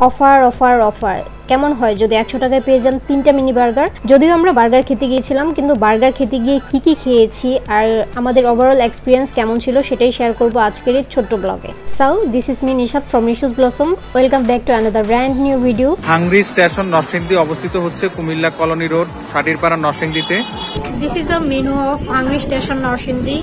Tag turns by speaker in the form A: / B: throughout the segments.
A: Offer offer offer কেমন হয়? যদি একশো টাকায় পেয়ে যান তিনটা মিনি বার্গার যদিও আমরা বার্গার খেতে গিয়েছিলাম কিন্তু বার্গার খেতে গিয়ে কি কি খেয়েছি আর আমাদের ওভারঅল এক্সপিরিয়েন্স কেমন ছিল সেটাই শেয়ার করব আজকের এই ছোট্ট ব্লগে so this is me Nishad from Nishu's blossom welcome back to another brand new video
B: hungry station Narsingdi অবস্থিত হচ্ছে কুমিল্লা কলোনি রোড ষাটিরপাড়া নরসিংদীতে।
C: This is the menu of Hungry Station Norshindi.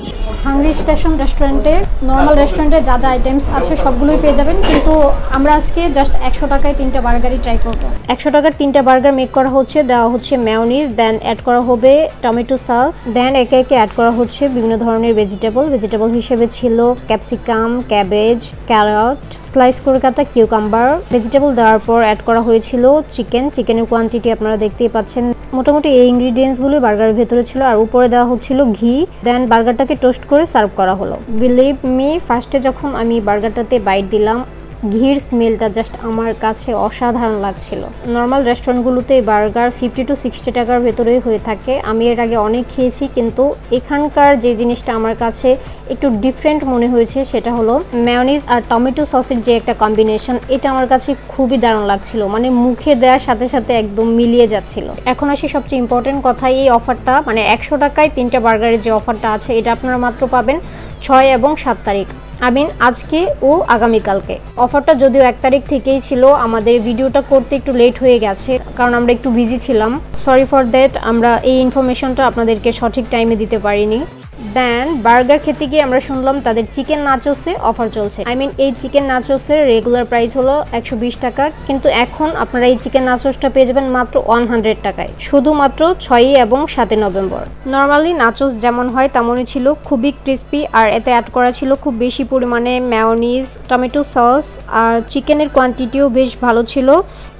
A: Hungry station রেস্টুরেন্টে normal রেস্টুরেন্টে যা যা items আছে সবগুলোই পেয়ে যাবেন কিন্তু আমরা আজকে জাস্ট একশো টাকায় তিনটা বার্গারই ট্রাই করব। একশো টাকার তিনটা বার্গার মেক করা হচ্ছে। দেওয়া হচ্ছে ম্যাওনিজ দেন অ্যাড করা হবে টমেটো সস দেন একে একে অ্যাড করা হচ্ছে বিভিন্ন ধরনের ভেজিটেবল ভেজিটেবল হিসেবে ছিল ক্যাপসিকাম ক্যাবেজ ক্যারট স্লাইস করে কাটা কিউকাম্বার ভেজিটেবল দেওয়ার পর অ্যাড করা হয়েছিল চিকেন চিকেনের কোয়ান্টিটি আপনারা দেখতেই পাচ্ছেন। মোটামুটি এই ইনগ্রিডিয়েন্টসগুলো বার্গারের ভেতরে ছিল। আর উপরে দেওয়া হচ্ছিল ঘি। দেন বার্গারটাকে টোস্ট করে সার্ভ করা হলো। বিলিভ মি ফার্স্টে যখন আমি বার্গারটাতে বাইট দিলাম ঘির স্মেলটা জাস্ট আমার কাছে অসাধারণ লাগছিল। নর্মাল রেস্টুরেন্টগুলোতে বার্গার ফিফটি টু সিক্সটি টাকার ভেতরেই হয়ে থাকে। আমি এর আগে অনেক খেয়েছি, কিন্তু এখানকার যে জিনিসটা আমার কাছে একটু ডিফারেন্ট মনে হয়েছে, সেটা হলো ম্যানিজ আর টমেটো সসের যে একটা কম্বিনেশন এটা আমার কাছে খুবই দারুণ লাগছিল। মানে মুখে দেওয়ার সাথে সাথে একদম মিলিয়ে যাচ্ছিল। এখন আসি সবচেয়ে ইম্পর্টেন্ট কথা এই অফারটা মানে একশো টাকায় তিনটা বার্গারের যে অফারটা আছে, এটা আপনারা মাত্র পাবেন ছয় এবং সাত তারিখ। আমিন, আজকে ও আগামীকালকে। অফারটা যদিও এক তারিখ থেকেই ছিল, আমাদের ভিডিওটা করতে একটু লেট হয়ে গেছে, কারণ আমরা একটু বিজি ছিলাম। সরি ফর দ্যাট আমরা এই ইনফরমেশনটা আপনাদেরকে সঠিক টাইমে দিতে পারিনি। দেন বার্গার খেতে গিয়ে আমরা শুনলাম তাদের চিকেন নাচোসে অফার চলছে। আই মিন এই চিকেন নাচোসের রেগুলার প্রাইস হলো একশো বিশ টাকা, কিন্তু এখন আপনারা এই চিকেন নাচোসটা পেয়ে যাবেন মাত্র ওয়ান হান্ড্রেড টাকায়, শুধুমাত্র ছয়ই এবং সাতই নভেম্বর। নর্মালি নাচোস যেমন হয় তেমনই ছিল, খুবই ক্রিস্পি আর এতে অ্যাড করা ছিল খুব বেশি পরিমাণে ম্যাওনিজ টমেটো সস আর চিকেনের কোয়ান্টিটিও বেশ ভালো ছিল।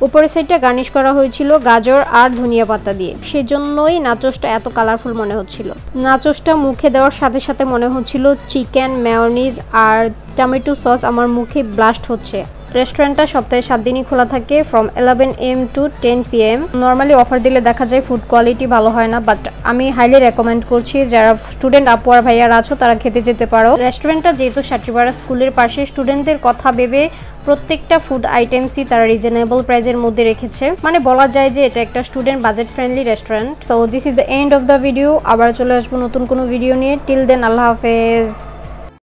A: উপরের সাইডটা গার্নিশ করা হয়েছিল গাজর আর ধনিয়া পাতা দিয়ে। সেজন্যই নাচোসটা এত কালারফুল মনে হচ্ছিল। নাচোসটা মুখে দেওয়ার সাথে সাথে মনে হচ্ছিল চিকেন মেয়নিজ আর টমেটো সস আমার মুখে ব্লাস্ট হচ্ছে। রেস্টুরেন্টটা সপ্তাহে সাত দিনই খোলা থাকে from eleven am to ten p m normally offer দিলে দেখা যায় ফুড কোয়ালিটি ভালো হয় না বাট আমি হাইলি রেকমেন্ড করছি যারা স্টুডেন্ট আপু আর ভাইয়ারা আছো, তারা খেতে যেতে পারো। রেস্টুরেন্টটা যেহেতু সাটিপাড়া স্কুলের পাশে স্টুডেন্টদের কথা ভেবে প্রত্যেকটা ফুড আইটেমসই তারা রিজনেবল প্রাইজের মধ্যে রেখেছে। মানে বলা যায় যে এটা একটা student budget friendly restaurant so this is the end of the video আবার চলে আসব নতুন কোনো ভিডিও নিয়ে। টিল দেন আল্লাহ হাফেজ।